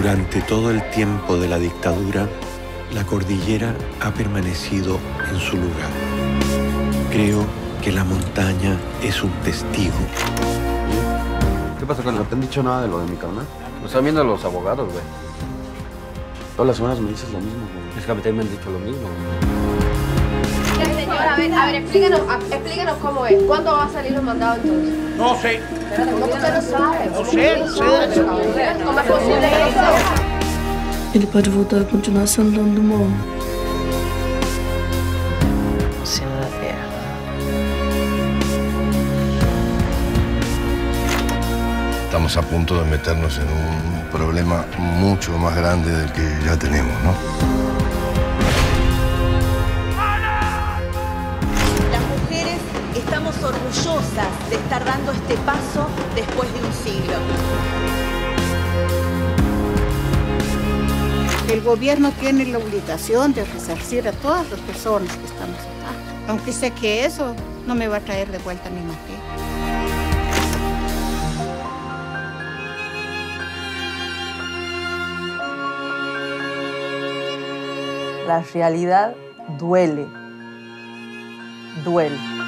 Durante todo el tiempo de la dictadura, la cordillera ha permanecido en su lugar. Creo que la montaña es un testigo. ¿Qué pasa con ¿No te han dicho nada de lo de mi carnal? Lo están viendo los abogados, güey. Todas las semanas me dices lo mismo, güey. Es que a mí también me han dicho lo mismo. Señor, a ver, a ver, explíquenos, explíquenos cómo es. ¿Cuándo va a salir los mandados entonces? No sé. ¿Cómo es posible eso? Ele pode voltar e continuar se andando do morro. cima da terra. Estamos a punto de meternos en un problema mucho más grande del que ya tenemos, ¿no? Estamos orgullosas de estar dando este paso después de un siglo. El gobierno tiene la obligación de resarcir a todas las personas que estamos acá. Aunque sé que eso no me va a traer de vuelta mi materia. La realidad duele. Duele.